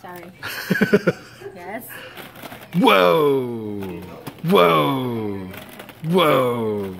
Sorry. yes. Whoa! Whoa! Whoa!